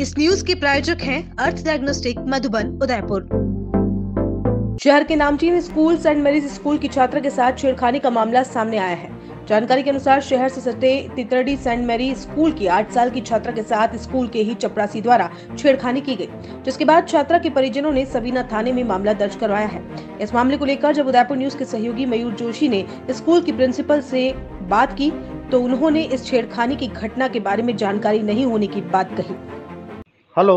इस न्यूज़ के प्रायोजक हैं अर्थ डायग्नोस्टिक मधुबन, उदयपुर। शहर के नामचीन स्कूल सेंट मेरीज स्कूल की छात्रा के साथ छेड़खानी का मामला सामने आया है। जानकारी के अनुसार शहर से सटे तितरडी सेंट मेरी स्कूल की आठ साल की छात्रा के साथ स्कूल के ही चपरासी द्वारा छेड़खानी की गई, जिसके बाद छात्रा के परिजनों ने सबीना थाने में मामला दर्ज करवाया है। इस मामले को लेकर जब उदयपुर न्यूज़ के सहयोगी मयूर जोशी ने स्कूल की प्रिंसिपल से बात की तो उन्होंने इस छेड़खानी की घटना के बारे में जानकारी नहीं होने की बात कही। हेलो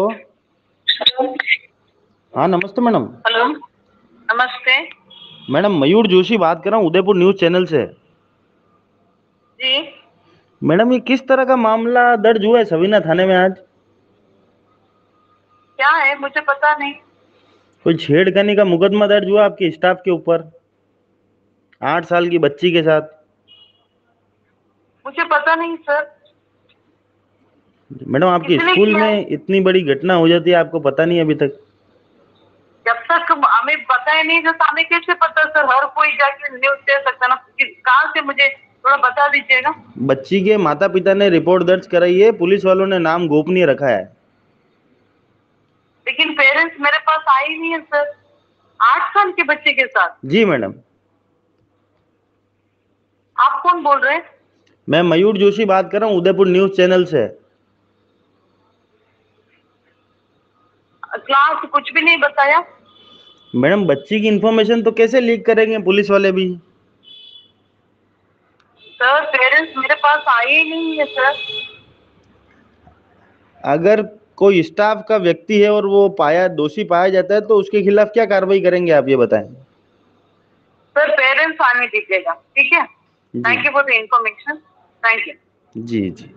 हाँ नमस्ते मैडम। हेलो नमस्ते। मैडम मयूर जोशी बात कर रहा हूँ उदयपुर न्यूज़ चैनल से। जी। मैडम ये किस तरह का मामला दर्ज हुआ है सवीना थाने में आज? क्या है? मुझे पता नहीं। कोई छेड़खानी का मुकदमा दर्ज हुआ आपके स्टाफ के ऊपर? आठ साल की बच्ची के साथ। मुझे पता नहीं सर। मैडम आपके स्कूल में इतनी बड़ी घटना हो जाती है आपको पता नहीं अभी तक? जब तक हमें पता ही नहीं तो हमें कैसे पता सर? हर कोई जाके न्यूज़ दे सकता ना। कि- कहाँ से मुझे थोड़ा बता दीजिएगा बच्ची के माता पिता ने रिपोर्ट दर्ज कराई है पुलिस वालों ने नाम गोपनीय रखा है। लेकिन पेरेंट्स मेरे पास आए नहीं है सर। आठ साल के बच्चे के साथ। जी मैडम। आप कौन बोल रहे हैं? मैं मयूर जोशी बात कर रहा हूँ उदयपुर न्यूज़ चैनल से। क्लास कुछ भी नहीं बताया। मैडम बच्ची की इन्फॉर्मेशन तो कैसे लीक करेंगे पुलिस वाले भी? सर पेरेंट्स मेरे पास आए ही नहीं है सर अगर कोई स्टाफ का व्यक्ति है और वो पाया दोषी पाया जाता है तो उसके खिलाफ क्या कार्रवाई करेंगे आप ये बताएँ? सर पेरेंट्स आने दीजिएगा ठीक है? Thank you for the information thank you ji ji.